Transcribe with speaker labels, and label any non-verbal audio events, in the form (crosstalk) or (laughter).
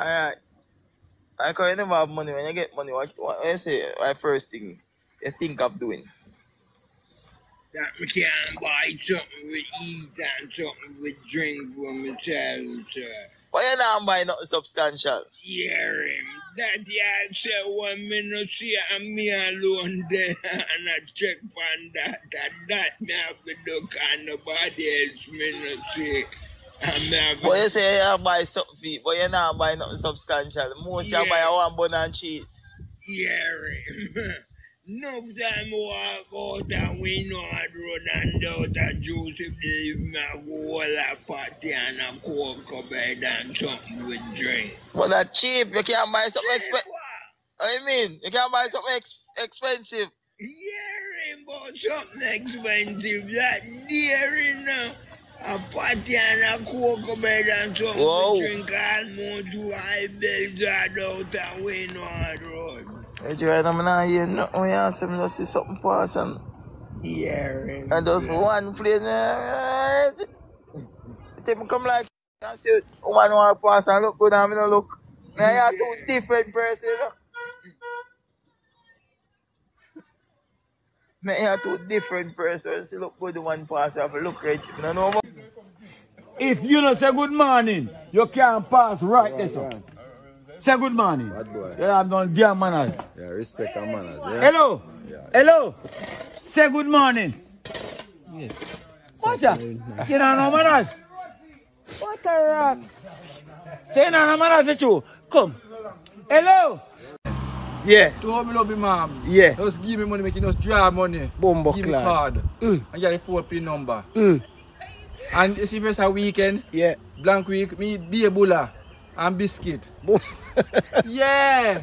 Speaker 1: Alright. I you never have money. When you get money, what, what you say? What first thing you think of doing?
Speaker 2: That me can buy something with eat and something with drink for myself, sir.
Speaker 1: Why you not buy nothing substantial?
Speaker 2: Hear him. That yeah say me no see and me alone there (laughs) and I check on that and that me have to look and nobody else me no see. And
Speaker 1: But uh,
Speaker 2: you
Speaker 1: say you buy something but you not buy nothing substantial. Most you buy one bun and cheese.
Speaker 2: hear him. No time walk out and we know I run and out a juice if they leave me a party and a coke bed and something with drink.
Speaker 1: But that cheap, you can't buy something expensive.
Speaker 2: What?
Speaker 1: I mean, you can't buy something ex- expensive.
Speaker 2: Hearing about something expensive that dear now. A party and a cocoa bed and something
Speaker 1: Whoa.
Speaker 2: to drink almost two high bells out and we know I road.
Speaker 1: You try them now hear nothing when ask them just see something pass and,
Speaker 2: Hearing.
Speaker 1: and just one place. Uh, take come like and see one walk pass and look good and me no look. Now you are two different persons. You? Me you are two different persons. You look good one pass, you have to look rich. You don't know about
Speaker 3: If you don't say good morning, you can't pass right there, sir. Say good morning.
Speaker 4: Bad boy.
Speaker 3: You have done damn manners.
Speaker 4: Yeah, respect and manners. Yeah.
Speaker 3: Hello.
Speaker 4: Yeah.
Speaker 3: Hello. Say good morning. What's that? You don't know manners? What a rock. Say you don't know manners, it's true. Come. Hello. Yeah.
Speaker 5: To me love me mom.
Speaker 3: Yeah.
Speaker 5: Just give me money, make you just draw money.
Speaker 3: Bumbo
Speaker 5: Give me
Speaker 3: clad.
Speaker 5: card.
Speaker 3: Mm.
Speaker 5: And get a four pin number.
Speaker 3: Mm.
Speaker 5: And you see if it's a weekend,
Speaker 3: Yeah.
Speaker 5: blank week, me be a bulla and biscuit. (laughs) Yeah.